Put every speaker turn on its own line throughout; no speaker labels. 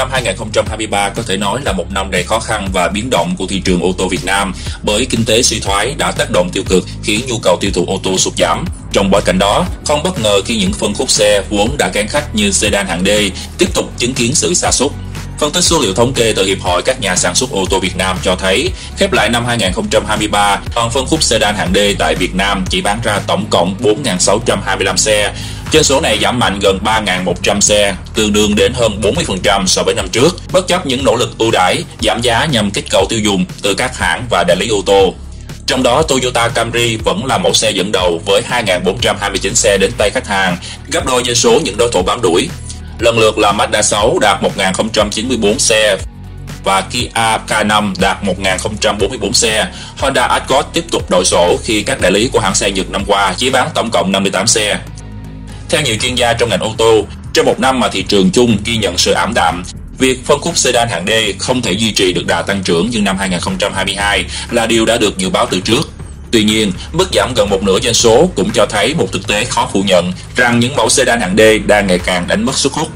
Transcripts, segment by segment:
Năm 2023 có thể nói là một năm đầy khó khăn và biến động của thị trường ô tô Việt Nam bởi kinh tế suy thoái đã tác động tiêu cực khiến nhu cầu tiêu thụ ô tô sụt giảm. Trong bối cảnh đó, không bất ngờ khi những phân khúc xe vốn đã kén khách như sedan hạng D tiếp tục chứng kiến sự sa sút. Phân tích số liệu thống kê từ Hiệp hội các nhà sản xuất ô tô Việt Nam cho thấy, khép lại năm 2023, toàn phân khúc sedan hạng D tại Việt Nam chỉ bán ra tổng cộng 4.625 xe, trên số này giảm mạnh gần 3.100 xe, tương đương đến hơn 40% so với năm trước, bất chấp những nỗ lực ưu đãi, giảm giá nhằm kích cầu tiêu dùng từ các hãng và đại lý ô tô. Trong đó, Toyota Camry vẫn là mẫu xe dẫn đầu với 2.429 xe đến tay khách hàng, gấp đôi doanh số những đối thủ bám đuổi. Lần lượt là Mazda 6 đạt 1.094 xe và Kia K5 đạt 1.044 xe. Honda Accord tiếp tục đổi sổ khi các đại lý của hãng xe Nhật năm qua chỉ bán tổng cộng 58 xe. Theo nhiều chuyên gia trong ngành ô tô, trong một năm mà thị trường chung ghi nhận sự ảm đạm, việc phân khúc sedan hạng D không thể duy trì được đà tăng trưởng như năm 2022 là điều đã được dự báo từ trước. Tuy nhiên, mức giảm gần một nửa doanh số cũng cho thấy một thực tế khó phủ nhận rằng những mẫu sedan hạng D đang ngày càng đánh mất sức hút.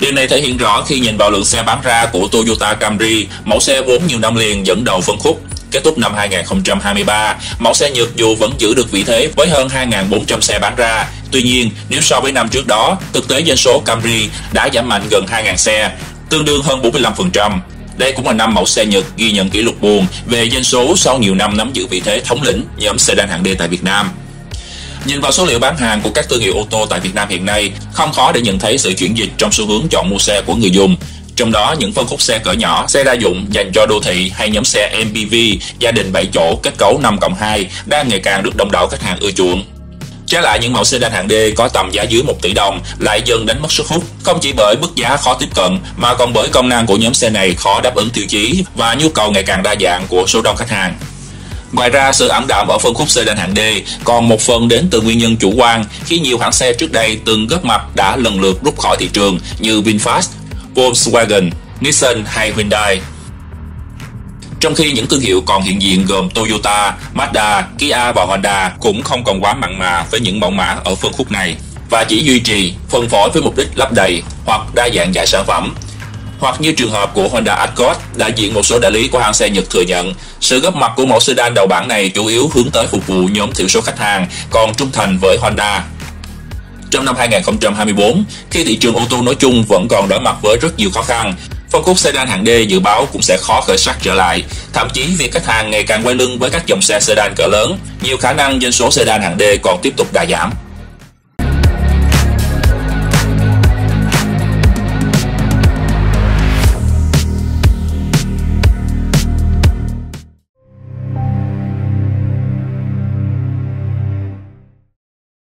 Điều này thể hiện rõ khi nhìn vào lượng xe bán ra của Toyota Camry, mẫu xe vốn nhiều năm liền dẫn đầu phân khúc. Kết thúc năm 2023, mẫu xe Nhật dù vẫn giữ được vị thế với hơn 2.400 xe bán ra, Tuy nhiên, nếu so với năm trước đó, thực tế doanh số Camry đã giảm mạnh gần 2.000 xe, tương đương hơn 45%. Đây cũng là năm mẫu xe Nhật ghi nhận kỷ lục buồn về doanh số sau nhiều năm nắm giữ vị thế thống lĩnh nhóm sedan hạng D tại Việt Nam. Nhìn vào số liệu bán hàng của các thương hiệu ô tô tại Việt Nam hiện nay, không khó để nhận thấy sự chuyển dịch trong xu hướng chọn mua xe của người dùng. Trong đó, những phân khúc xe cỡ nhỏ, xe đa dụng dành cho đô thị hay nhóm xe MPV, gia đình 7 chỗ, kết cấu 5 cộng 2 đang ngày càng được đông đảo khách hàng ưa chuộng. Trái lại những mẫu sedan hạng D có tầm giá dưới 1 tỷ đồng lại dần đánh mất sức hút, không chỉ bởi mức giá khó tiếp cận mà còn bởi công năng của nhóm xe này khó đáp ứng tiêu chí và nhu cầu ngày càng đa dạng của số đông khách hàng. Ngoài ra, sự ảm đạm ở phân khúc sedan hạng D còn một phần đến từ nguyên nhân chủ quan khi nhiều hãng xe trước đây từng góp mặt đã lần lượt rút khỏi thị trường như VinFast, Volkswagen, Nissan hay Hyundai. Trong khi những thương hiệu còn hiện diện gồm Toyota, Mazda, Kia và Honda cũng không còn quá mặn mà với những mẫu mã ở phân khúc này và chỉ duy trì phân phối với mục đích lắp đầy hoặc đa dạng giải sản phẩm. Hoặc như trường hợp của Honda Accord, đại diện một số đại lý của hãng xe Nhật thừa nhận, sự góp mặt của mẫu sedan đầu bảng này chủ yếu hướng tới phục vụ nhóm thiểu số khách hàng, còn trung thành với Honda. Trong năm 2024, khi thị trường ô tô nói chung vẫn còn đối mặt với rất nhiều khó khăn, Phân khúc sedan hạng D dự báo cũng sẽ khó khởi sắc trở lại. Thậm chí việc khách hàng ngày càng quay lưng với các dòng xe sedan cỡ lớn, nhiều khả năng doanh số sedan hạng D còn tiếp tục đà giảm.